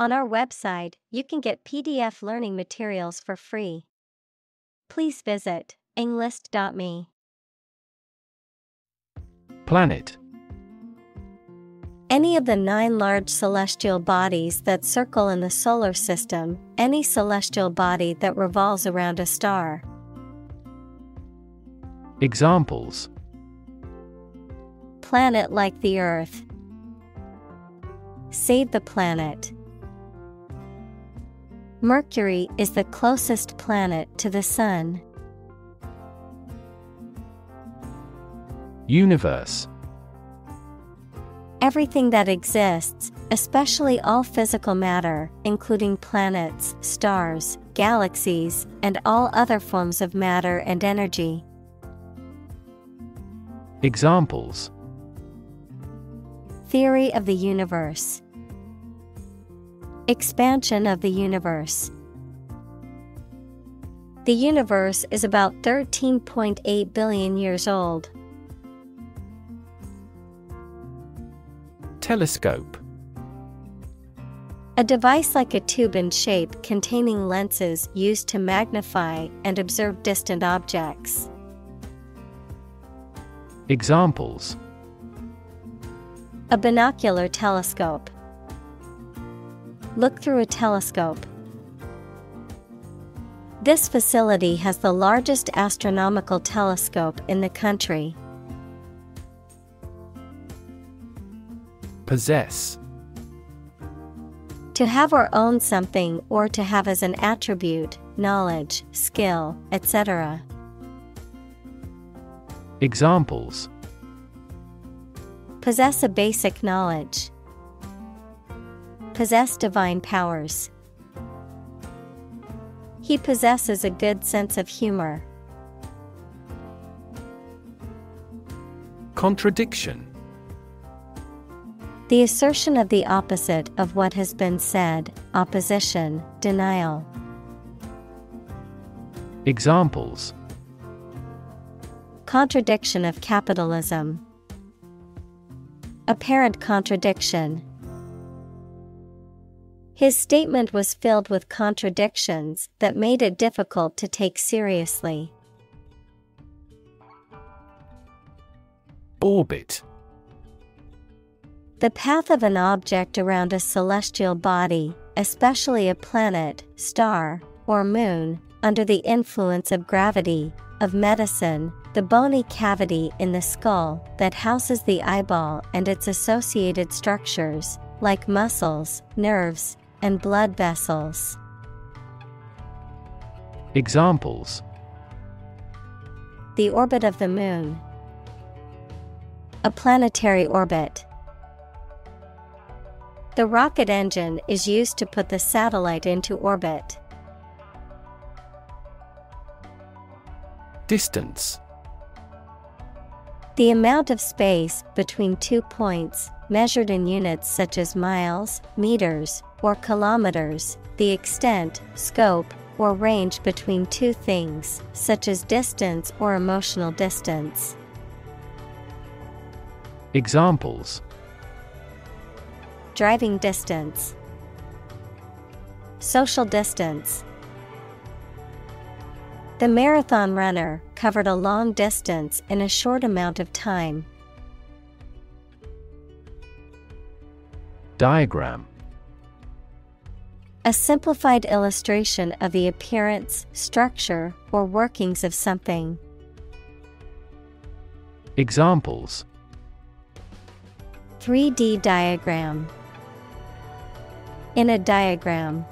On our website, you can get PDF learning materials for free. Please visit englist.me. Planet Any of the nine large celestial bodies that circle in the solar system, any celestial body that revolves around a star. Examples Planet like the Earth. Save the planet. Mercury is the closest planet to the Sun. Universe Everything that exists, especially all physical matter, including planets, stars, galaxies, and all other forms of matter and energy. Examples Theory of the universe. Expansion of the universe. The universe is about 13.8 billion years old. Telescope A device like a tube in shape containing lenses used to magnify and observe distant objects. Examples A binocular telescope. Look through a telescope. This facility has the largest astronomical telescope in the country. Possess To have or own something or to have as an attribute, knowledge, skill, etc. Examples Possess a basic knowledge. Possess divine powers. He possesses a good sense of humor. Contradiction The assertion of the opposite of what has been said, opposition, denial. Examples Contradiction of capitalism. Apparent contradiction. His statement was filled with contradictions that made it difficult to take seriously. Orbit The path of an object around a celestial body, especially a planet, star, or moon, under the influence of gravity, of medicine, the bony cavity in the skull that houses the eyeball and its associated structures, like muscles, nerves, and blood vessels. Examples The orbit of the moon. A planetary orbit. The rocket engine is used to put the satellite into orbit. Distance The amount of space between two points, measured in units such as miles, meters, or kilometers, the extent, scope, or range between two things, such as distance or emotional distance. Examples Driving distance, Social distance. The marathon runner covered a long distance in a short amount of time. Diagram A simplified illustration of the appearance, structure, or workings of something. Examples 3D diagram. In a diagram,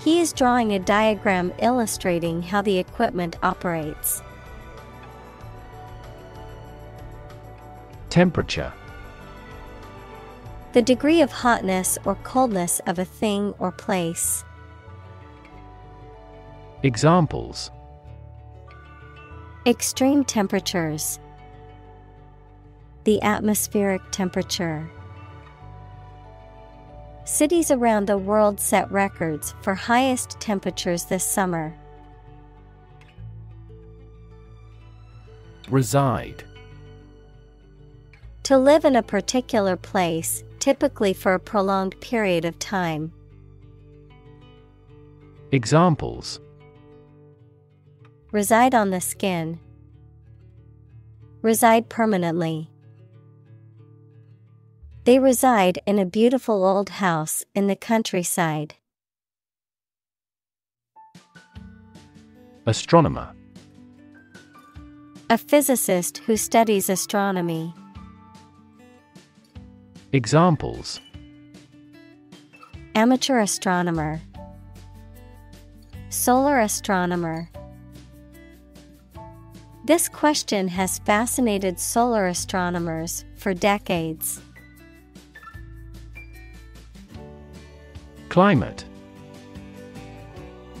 he is drawing a diagram illustrating how the equipment operates. Temperature The degree of hotness or coldness of a thing or place. Examples Extreme temperatures. The atmospheric temperature. Cities around the world set records for highest temperatures this summer. Reside To live in a particular place, typically for a prolonged period of time. Examples Reside on the skin. Reside permanently. They reside in a beautiful old house in the countryside. Astronomer A physicist who studies astronomy. Examples Amateur astronomer. Solar astronomer. This question has fascinated solar astronomers for decades. Climate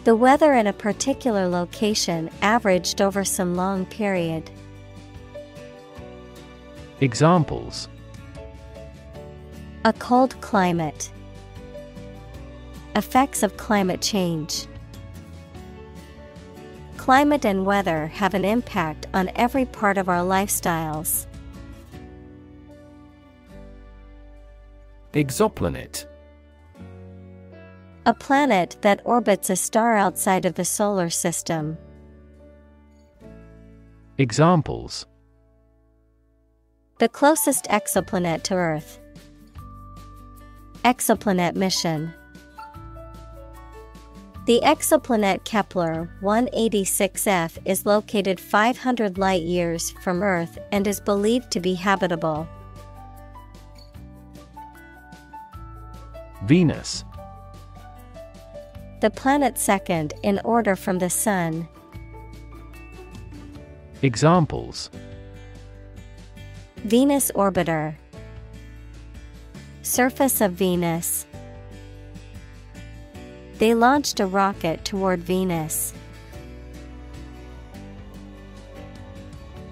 The weather in a particular location averaged over some long period. Examples A cold climate. Effects of climate change. Climate and weather have an impact on every part of our lifestyles. Exoplanet A planet that orbits a star outside of the solar system. Examples The closest exoplanet to Earth. Exoplanet mission. The exoplanet Kepler 186f is located 500 light years from Earth and is believed to be habitable. Venus The planet second in order from the Sun. Examples Venus orbiter. Surface of Venus. They launched a rocket toward Venus.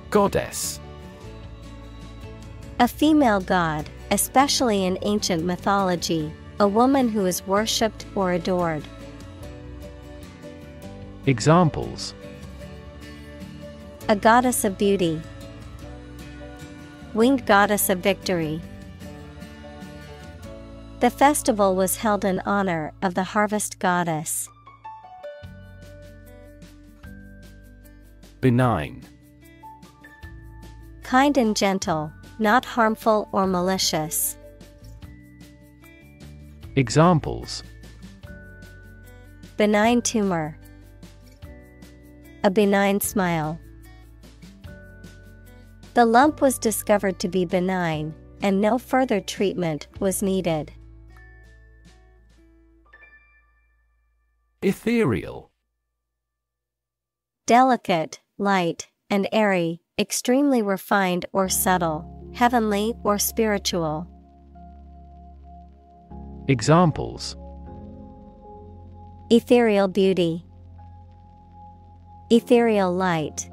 Goddess A female god, especially in ancient mythology, a woman who is worshipped or adored. Examples A goddess of beauty. Winged goddess of victory. The festival was held in honor of the harvest goddess. Benign Kind and gentle, not harmful or malicious. Examples Benign tumor. A benign smile. The lump was discovered to be benign, and no further treatment was needed. Ethereal Delicate, light, and airy, extremely refined or subtle, heavenly or spiritual. Examples Ethereal beauty, Ethereal light.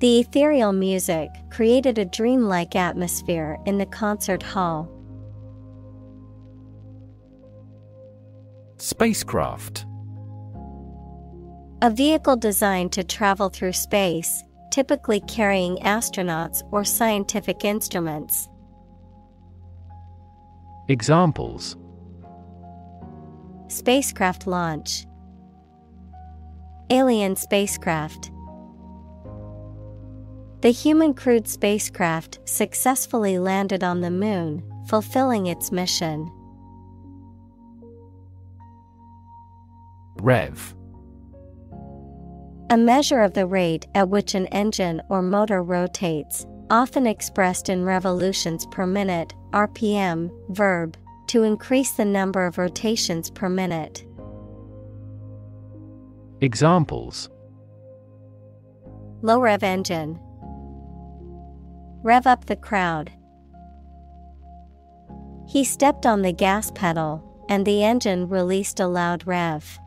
The ethereal music created a dreamlike atmosphere in the concert hall. Spacecraft A vehicle designed to travel through space, typically carrying astronauts or scientific instruments. Examples Spacecraft launch, Alien spacecraft. The human crewed spacecraft successfully landed on the moon, fulfilling its mission. Rev A measure of the rate at which an engine or motor rotates, often expressed in revolutions per minute, RPM, verb, to increase the number of rotations per minute. Examples Low rev engine. Rev up the crowd. He stepped on the gas pedal, and the engine released a loud rev.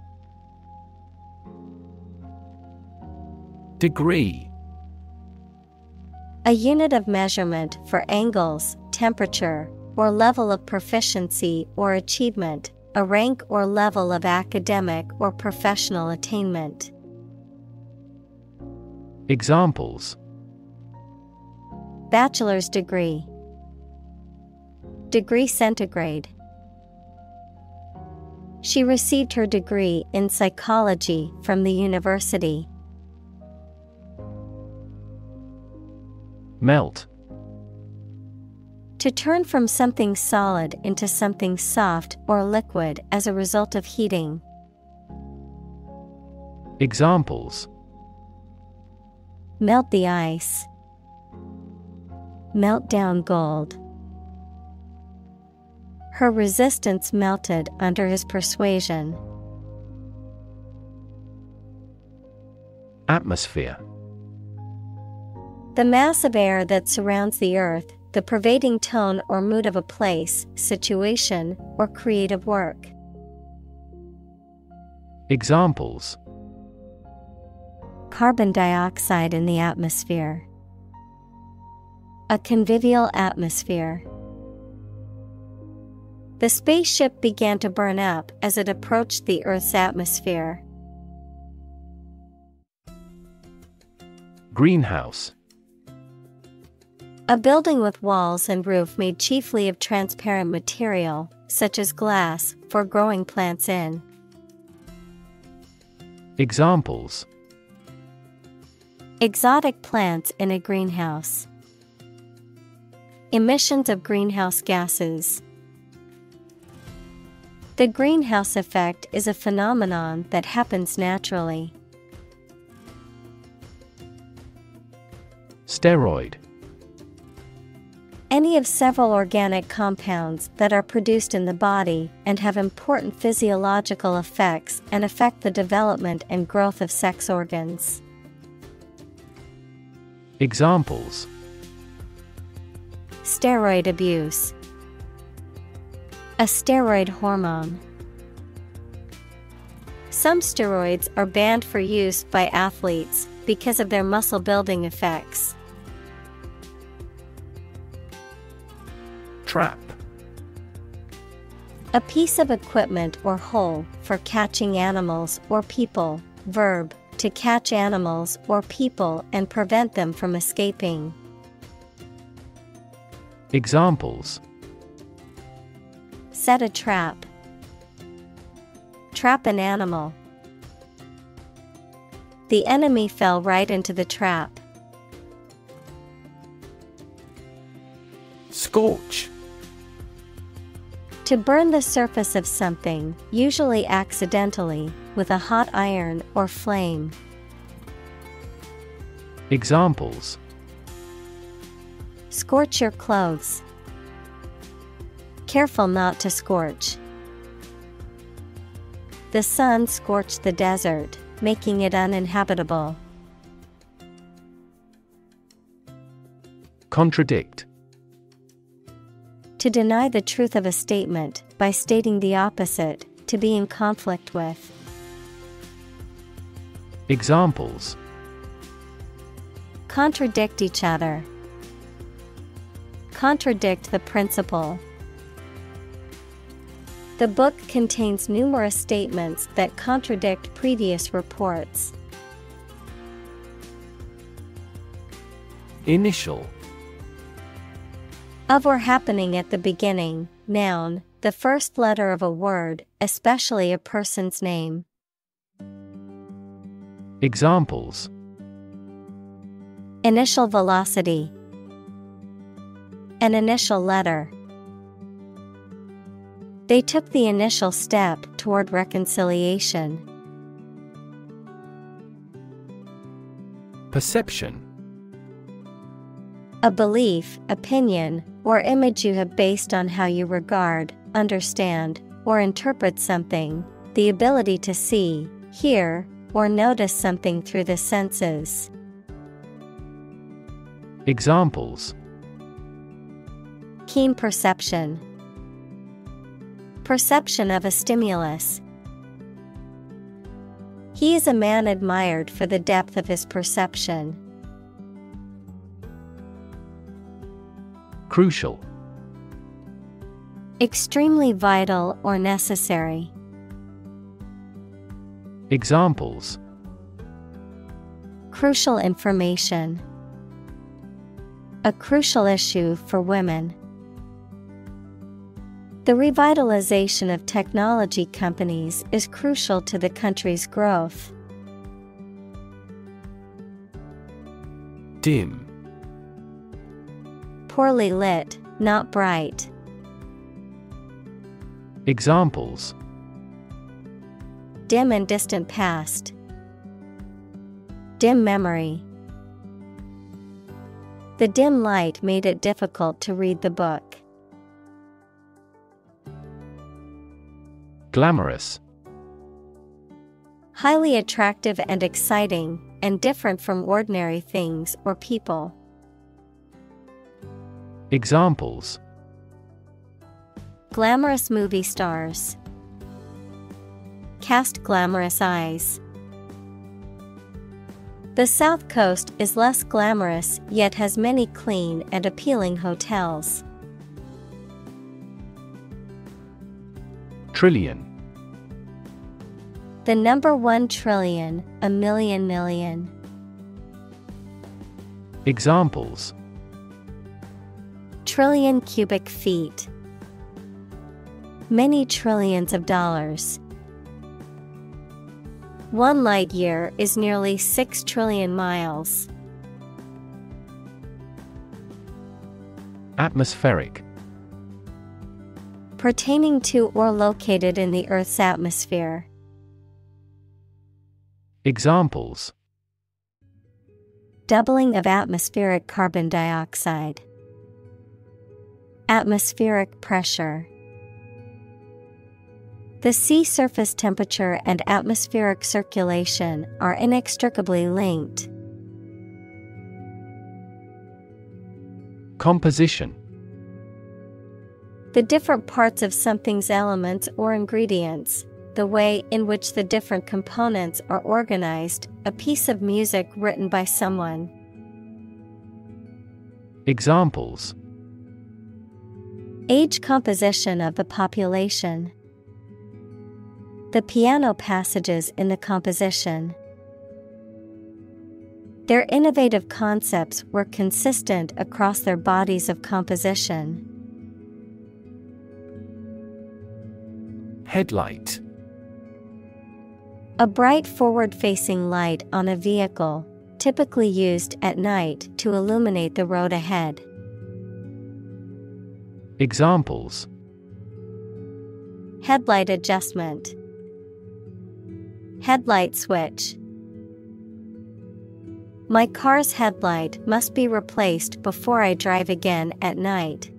Degree A unit of measurement for angles, temperature, or level of proficiency or achievement, a rank or level of academic or professional attainment. Examples Bachelor's degree, Degree centigrade. She received her degree in psychology from the university. Melt. To turn from something solid into something soft or liquid as a result of heating. Examples Melt the ice. Melt down gold. Her resistance melted under his persuasion. Atmosphere. The mass of air that surrounds the earth, the pervading tone or mood of a place, situation, or creative work. Examples Carbon dioxide in the atmosphere. A convivial atmosphere. The spaceship began to burn up as it approached the Earth's atmosphere. Greenhouse. A building with walls and roof made chiefly of transparent material, such as glass, for growing plants in. Examples Exotic plants in a greenhouse. Emissions of greenhouse gases. The greenhouse effect is a phenomenon that happens naturally. Steroid. Any of several organic compounds that are produced in the body and have important physiological effects and affect the development and growth of sex organs. Examples Steroid abuse. A steroid hormone. Some steroids are banned for use by athletes because of their muscle building effects. Trap. A piece of equipment or hole for catching animals or people. Verb to catch animals or people and prevent them from escaping. Examples Set a trap. Trap an animal. The enemy fell right into the trap. Scorch. To burn the surface of something, usually accidentally, with a hot iron or flame. Examples Scorch your clothes. Careful not to scorch. The sun scorched the desert, making it uninhabitable. Contradict. To deny the truth of a statement by stating the opposite, to be in conflict with. Examples Contradict each other. Contradict the principle. The book contains numerous statements that contradict previous reports. Initial. Of or happening at the beginning, noun, the first letter of a word, especially a person's name. Examples Initial velocity. An initial letter. They took the initial step toward reconciliation. Perception. A belief, opinion, or image you have based on how you regard, understand, or interpret something, the ability to see, hear, or notice something through the senses. Examples Keen perception, perception of a stimulus. He is a man admired for the depth of his perception. Crucial. Extremely vital or necessary. Examples Crucial information. A crucial issue for women. The revitalization of technology companies is crucial to the country's growth. Dim. Poorly lit, not bright. Examples Dim and distant past. Dim memory. The dim light made it difficult to read the book. Glamorous. Highly attractive and exciting, and different from ordinary things or people. Examples Glamorous movie stars. Cast glamorous eyes. The South Coast is less glamorous yet has many clean and appealing hotels. Trillion. The number one trillion, a million million. Examples Trillion cubic feet. Many trillions of dollars. One light year is nearly 6 trillion miles. Atmospheric. Pertaining to or located in the Earth's atmosphere. Examples Doubling of atmospheric carbon dioxide. Atmospheric pressure. The sea surface temperature and atmospheric circulation are inextricably linked. Composition The different parts of something's elements or ingredients, the way in which the different components are organized, a piece of music written by someone. Examples Age composition of the population. The piano passages in the composition. Their innovative concepts were consistent across their bodies of composition. Headlight A bright forward facing light on a vehicle, typically used at night to illuminate the road ahead. Examples Headlight adjustment, Headlight switch. My car's headlight must be replaced before I drive again at night.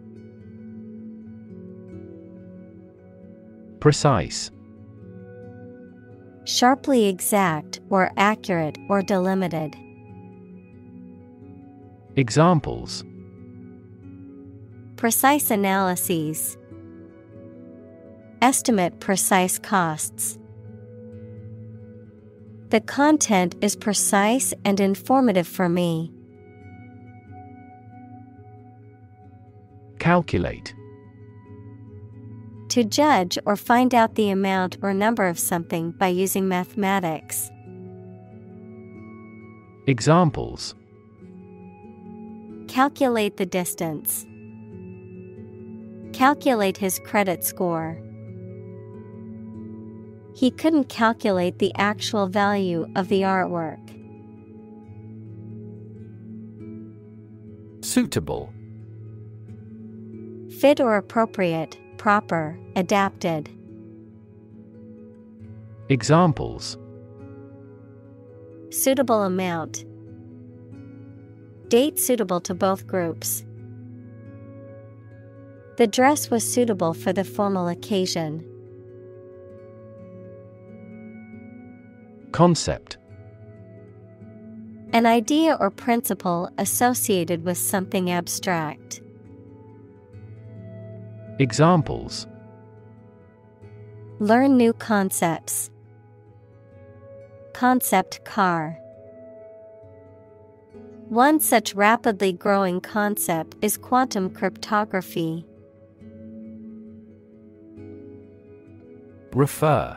Precise. Sharply exact or accurate or delimited. Examples Precise analyses. Estimate precise costs. The content is precise and informative for me. Calculate. To judge or find out the amount or number of something by using mathematics. Examples Calculate the distance. Calculate his credit score. He couldn't calculate the actual value of the artwork. Suitable. Fit or appropriate, proper, adapted. Examples Suitable amount. Date suitable to both groups. The dress was suitable for the formal occasion. Concept An idea or principle associated with something abstract. Examples Learn new concepts. Concept car. One such rapidly growing concept is quantum cryptography. Refer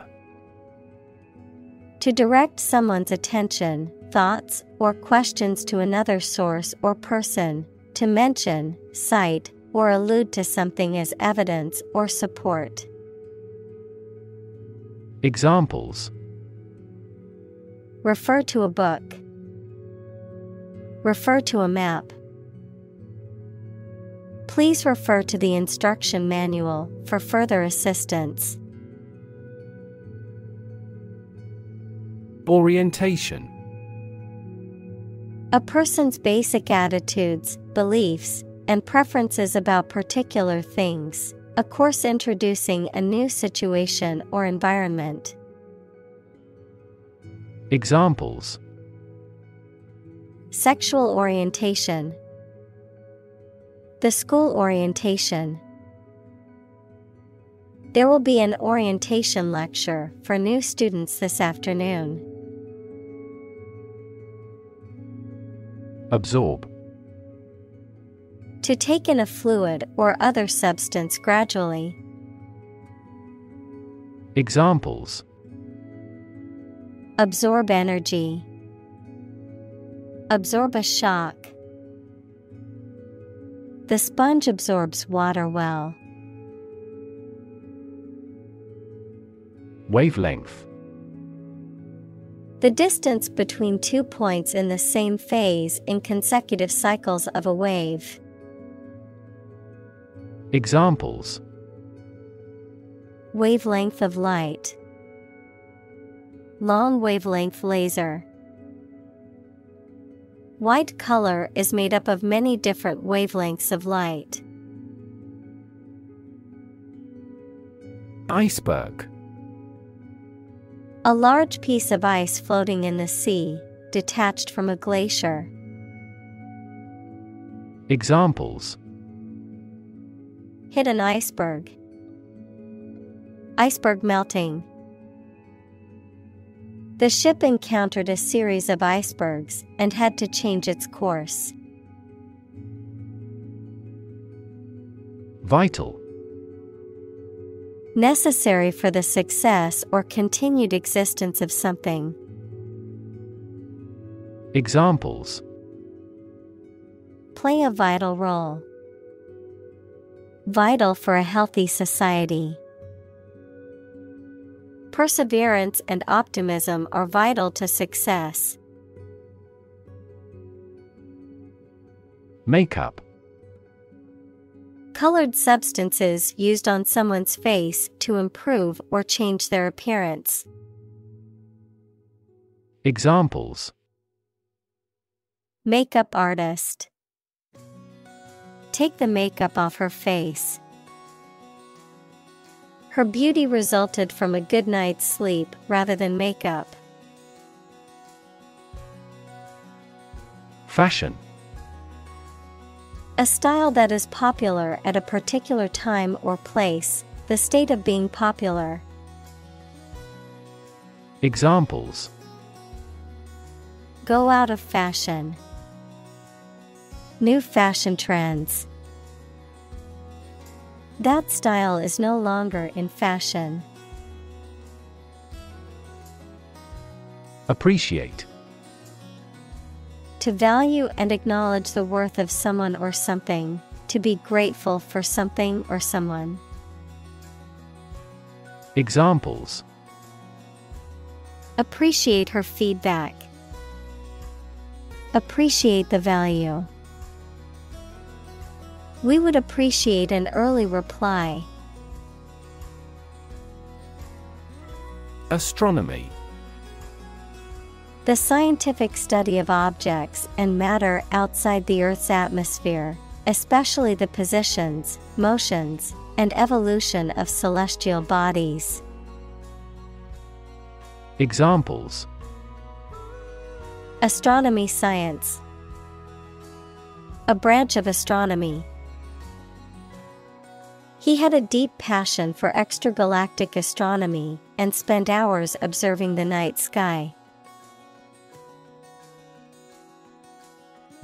To direct someone's attention, thoughts, or questions to another source or person, to mention, cite, or allude to something as evidence or support. Examples Refer to a book. Refer to a map. Please refer to the instruction manual for further assistance. Orientation A person's basic attitudes, beliefs, and preferences about particular things, a course introducing a new situation or environment. Examples Sexual orientation, the school orientation. There will be an orientation lecture for new students this afternoon. Absorb To take in a fluid or other substance gradually. Examples Absorb energy. Absorb a shock. The sponge absorbs water well. Wavelength The distance between two points in the same phase in consecutive cycles of a wave. Examples Wavelength of light. Long wavelength laser. White color is made up of many different wavelengths of light. Iceberg A large piece of ice floating in the sea, detached from a glacier. Examples Hit an iceberg. Iceberg melting. The ship encountered a series of icebergs and had to change its course. Vital Necessary for the success or continued existence of something. Examples Play a vital role. Vital for a healthy society. Perseverance and optimism are vital to success. Makeup Colored substances used on someone's face to improve or change their appearance. Examples Makeup artist. Take the makeup off her face. Her beauty resulted from a good night's sleep rather than makeup. Fashion A style that is popular at a particular time or place, the state of being popular. Examples Go out of fashion. New fashion trends. That style is no longer in fashion. Appreciate To value and acknowledge the worth of someone or something, to be grateful for something or someone. Examples Appreciate her feedback. Appreciate the value. We would appreciate an early reply. Astronomy The scientific study of objects and matter outside the Earth's atmosphere, especially the positions, motions, and evolution of celestial bodies. Examples Astronomy science, a branch of astronomy. He had a deep passion for extragalactic astronomy and spent hours observing the night sky.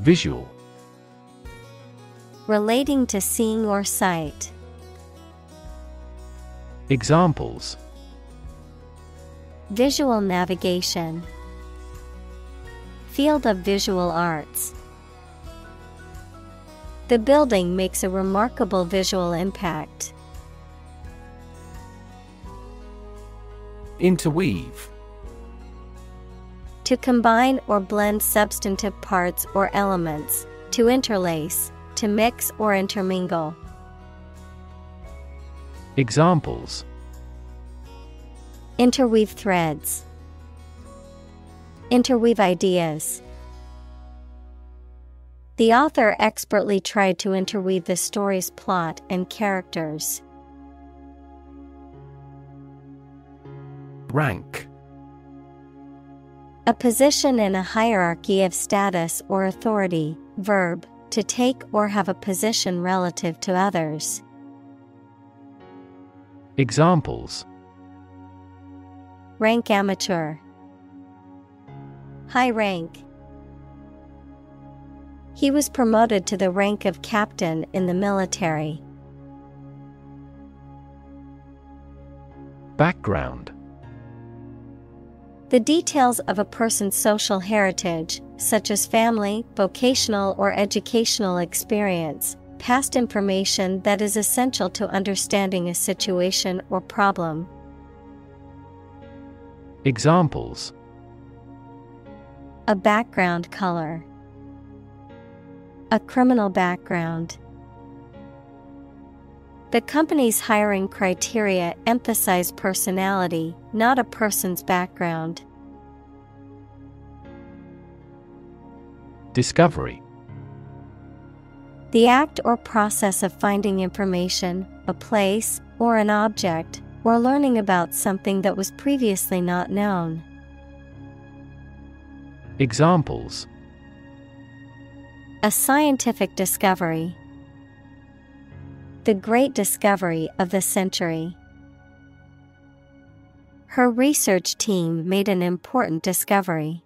Visual Relating to seeing or sight. Examples Visual navigation. Field of visual arts. The building makes a remarkable visual impact. Interweave To combine or blend substantive parts or elements, to interlace, to mix or intermingle. Examples Interweave threads, interweave ideas. The author expertly tried to interweave the story's plot and characters. Rank A position in a hierarchy of status or authority, verb, to take or have a position relative to others. Examples Rank amateur, High rank. He was promoted to the rank of captain in the military. Background The details of a person's social heritage, such as family, vocational, or educational experience, past information that is essential to understanding a situation or problem. Examples A background color. A criminal background. The company's hiring criteria emphasize personality, not a person's background. Discovery The act or process of finding information, a place, or an object, or learning about something that was previously not known. Examples A scientific discovery. The great discovery of the century. Her research team made an important discovery.